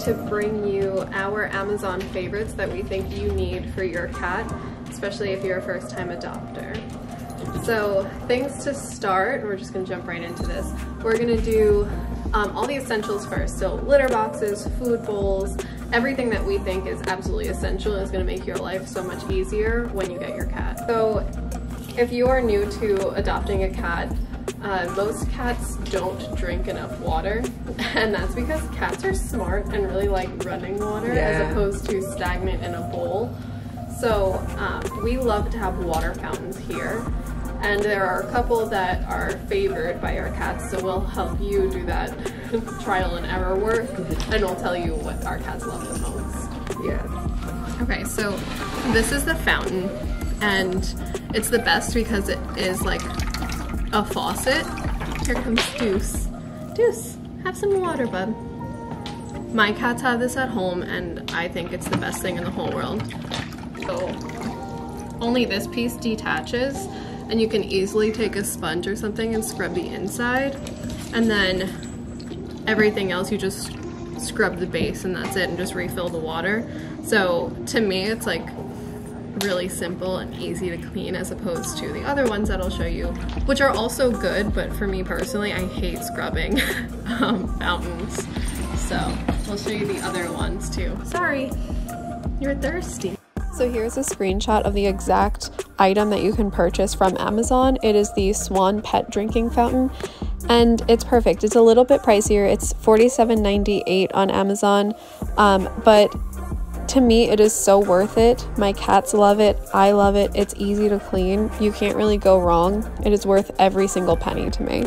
to bring you our Amazon favorites that we think you need for your cat, especially if you're a first time adopter. So things to start, we're just gonna jump right into this. We're gonna do um, all the essentials first. So litter boxes, food bowls, everything that we think is absolutely essential is gonna make your life so much easier when you get your cat. So if you are new to adopting a cat, uh, most cats don't drink enough water and that's because cats are smart and really like running water yeah. as opposed to stagnant in a bowl. So um, we love to have water fountains here and there are a couple that are favored by our cats so we'll help you do that trial and error work and we'll tell you what our cats love the most. Yeah. Okay, so this is the fountain and it's the best because it is like a faucet. Here comes Deuce. Deuce, have some water, bud. My cats have this at home and I think it's the best thing in the whole world. So only this piece detaches and you can easily take a sponge or something and scrub the inside and then everything else you just scrub the base and that's it and just refill the water. So to me it's like really simple and easy to clean as opposed to the other ones that I'll show you, which are also good, but for me personally, I hate scrubbing um, fountains. So I'll show you the other ones too. Sorry, you're thirsty. So here's a screenshot of the exact item that you can purchase from Amazon. It is the Swan Pet Drinking Fountain and it's perfect. It's a little bit pricier. It's $47.98 on Amazon, um, but to me, it is so worth it. My cats love it. I love it. It's easy to clean. You can't really go wrong. It is worth every single penny to me.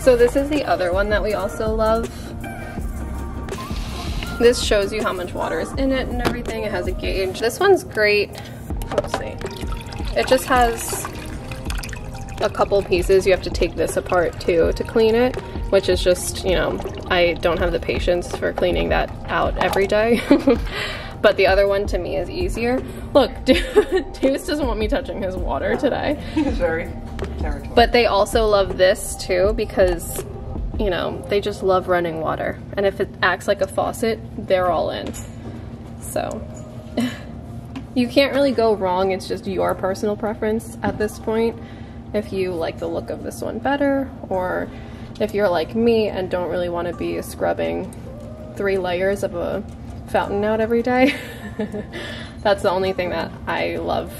So this is the other one that we also love. This shows you how much water is in it and everything. It has a gauge. This one's great. Let's see. It just has a couple pieces. You have to take this apart too to clean it which is just, you know, I don't have the patience for cleaning that out every day. but the other one to me is easier. Look, Deuce doesn't want me touching his water today. He's very territorial. But they also love this too because, you know, they just love running water. And if it acts like a faucet, they're all in. So, you can't really go wrong. It's just your personal preference at this point. If you like the look of this one better or if you're like me and don't really want to be scrubbing three layers of a fountain out every day, that's the only thing that I love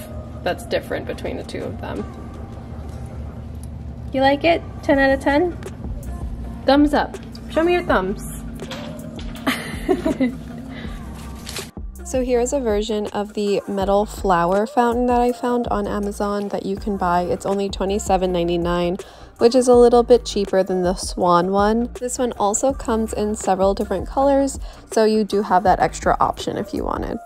that's different between the two of them. You like it? 10 out of 10? Thumbs up. Show me your thumbs. so here's a version of the metal flower fountain that I found on Amazon that you can buy. It's only $27.99 which is a little bit cheaper than the Swan one. This one also comes in several different colors, so you do have that extra option if you wanted.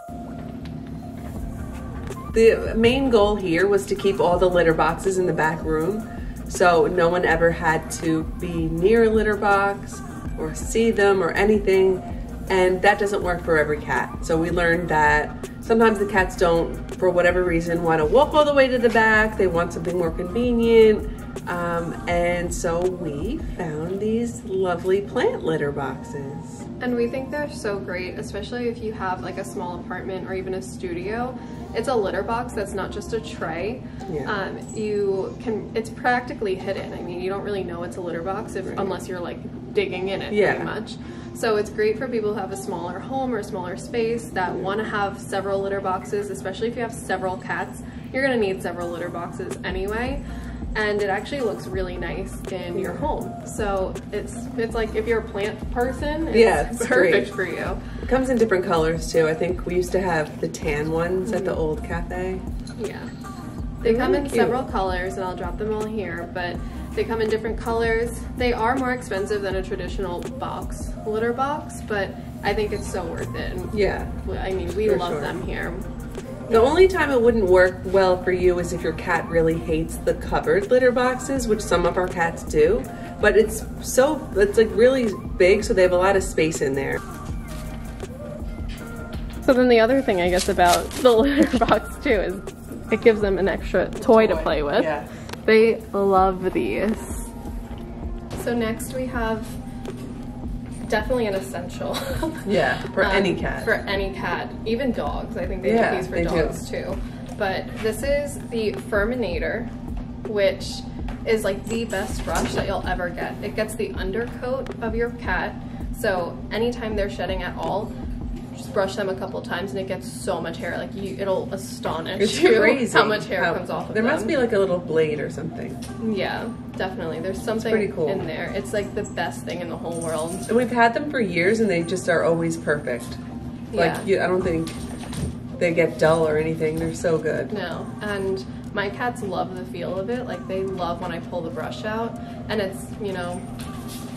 The main goal here was to keep all the litter boxes in the back room, so no one ever had to be near a litter box or see them or anything, and that doesn't work for every cat. So we learned that sometimes the cats don't, for whatever reason, want to walk all the way to the back, they want something more convenient, um, and so we found these lovely plant litter boxes. And we think they're so great, especially if you have like a small apartment or even a studio. It's a litter box that's not just a tray. Yeah. Um, you can, it's practically hidden. I mean, you don't really know it's a litter box if, right. unless you're like digging in it yeah. pretty much. So it's great for people who have a smaller home or a smaller space that want to have several litter boxes, especially if you have several cats. You're going to need several litter boxes anyway and it actually looks really nice in your home. So it's it's like if you're a plant person, it's yeah, it's perfect great. for you. It comes in different colors too. I think we used to have the tan ones mm -hmm. at the old cafe. Yeah. They come in several colors and I'll drop them all here, but they come in different colors. They are more expensive than a traditional box, litter box, but I think it's so worth it. yeah. I mean, we love sure. them here. The only time it wouldn't work well for you is if your cat really hates the covered litter boxes, which some of our cats do. But it's so, it's like really big, so they have a lot of space in there. So then the other thing I guess about the litter box too is it gives them an extra toy, toy. to play with. Yeah. They love these. So next we have definitely an essential. Yeah, for um, any cat. For any cat, even dogs. I think they Yeah, do these for they do. dogs too. But this is the Furminator, which is like the best brush that you'll ever get. It gets the undercoat of your cat, so anytime they're shedding at all, just brush them a couple times and it gets so much hair. Like you, it'll astonish it's you crazy how much hair how- comes off of There them. must be like a little blade or something. Yeah, definitely. There's something pretty cool. in there. It's like the best thing in the whole world. And we've had them for years, and they just are always perfect. Like Yeah. you, I don't think they get dull or anything. They're so good. No, and my cats love the feel of it. Like they love when I pull the brush out, and it's you know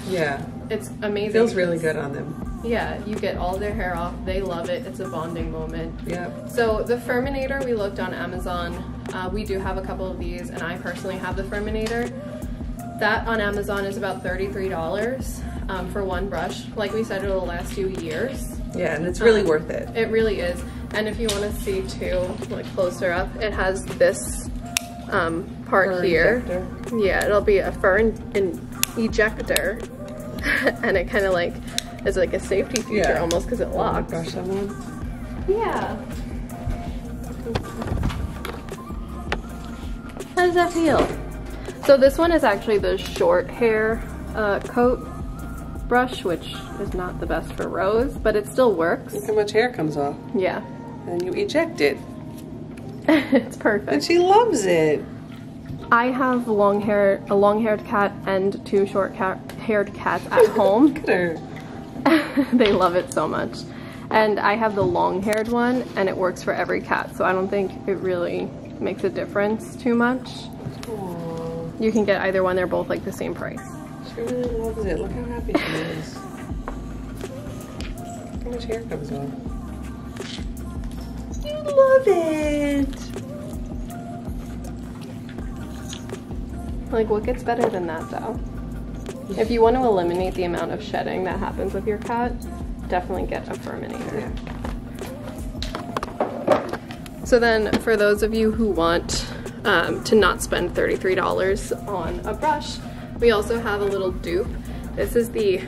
Yeah, it's amazing. feels really good on them. Yeah, you get all their hair off. They love it. It's a bonding moment. Yeah. So the Furminator, we looked on Amazon. Uh, we do have a couple of these, and I personally have the Furminator. That on Amazon is about thirty-three dollars um, for one brush. Like we said, it'll last you years. Yeah, and it's really Um, worth it. It really is. And if you want to see too, like closer up, it has this um, part Fur here. injector. Yeah, it'll be a fur in, in ejector, and it kind of like is like a safety feature Yeah. almost because it locks. Brush them on. Yeah. How does that feel? So this one is actually the short hair uh, coat brush, which is not the best for Rose, but it still works. Look how much hair comes off. Yeah, And you eject it. it's perfect. And she loves it. I have long hair, a long-haired cat and two short-haired cats at home. Look at her. they love it so much. And I have the long-haired one, and it works for every cat, so I don't think it really makes a difference too much. Aw, You can get either one, they're both like the same price. she really loves it. Look how happy she is. Look how much hair comes off. You love it. Like, what gets better than that, though? If you want to eliminate the amount of shedding that happens with your cat, definitely get a Furminator. So then, for those of you who want um, to not spend $33 on a brush, we also have a little dupe. This is the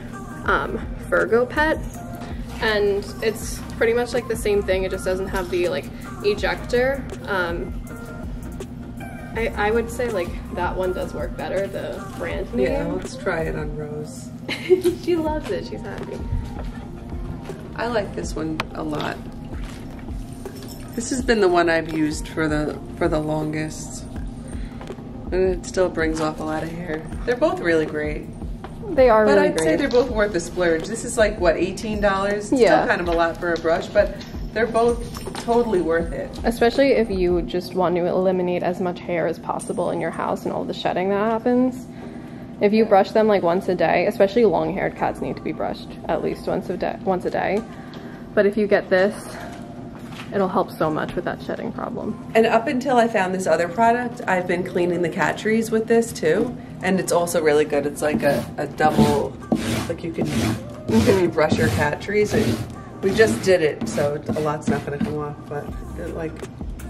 um, FurGoPet, and it's pretty much like the same thing. It just doesn't have the like ejector. Um, I, I would say like that one does work better. The brand name. Yeah, let's try it on Rose. she loves it. She's happy. I like this one a lot. This has been the one I've used for the for the longest. And it still brings off a lot of hair. They're both really great. They are But really I'd great. say they're both worth the splurge. This is like what, eighteen dollars? Yeah. Still kind of a lot for a brush, but they're both totally worth it. Especially if you just want to eliminate as much hair as possible in your house and all the shedding that happens. If you brush them like once a day, especially long-haired cats need to be brushed at least once a day. Once a day. But if you get this, it'll help so much with that shedding problem. And up until I found this other product, I've been cleaning the cat trees with this too. And it's also really good. It's like a, a double, like you can, if you mm-hmm. brush your cat trees, and we just did it, so a lot's not gonna come off, but it, like,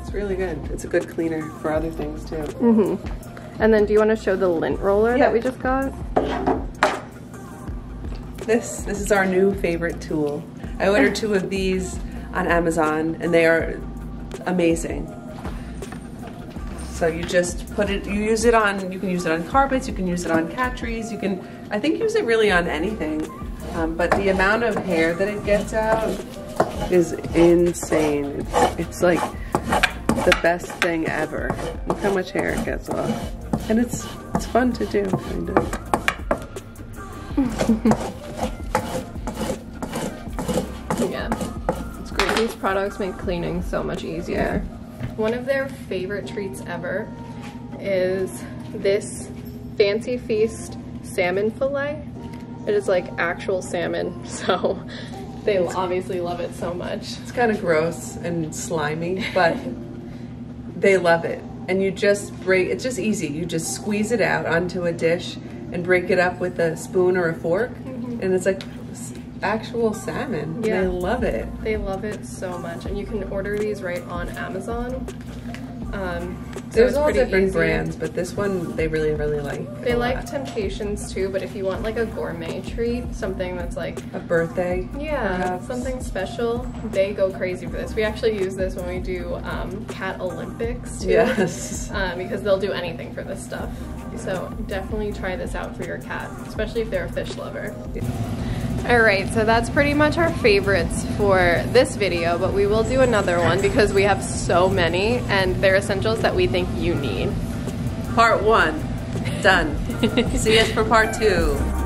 it's really good. It's a good cleaner for other things too. Mm-hmm. And then do you want to show the lint roller Yeah. that we just got? This, this is our new favorite tool. I ordered two of these on Amazon and they are amazing. So you just put it, you use it on, you can use it on carpets, you can use it on cat trees, you can, I think use it really on anything. Um, but the amount of hair that it gets out is insane. It's, it's like the best thing ever. Look how much hair it gets off. And it's, it's fun to do, kind of. Yeah. It's great. These products make cleaning so much easier. One of their favorite treats ever is this Fancy Feast salmon fillet. It is like actual salmon, so they obviously love it so much. It's kind of gross and slimy, but they love it. And you just break, it's just easy. You just squeeze it out onto a dish and break it up with a spoon or a fork. Mm-hmm. And it's like actual salmon. Yeah. They love it. They love it so much, and you can order these right on Amazon. Um, so There's all different easy. brands, but this one they really, really like. They like lot. Temptations too, but if you want like a gourmet treat, something that's like a birthday. yeah, perhaps. something special, they go crazy for this. We actually use this when we do um, cat Olympics too. Yes. um, because they'll do anything for this stuff. So definitely try this out for your cat, especially if they're a fish lover. All right, so that's pretty much our favorites for this video, but we will do another one because we have so many and they're essentials that we think you need. Part one, done. See us for part two.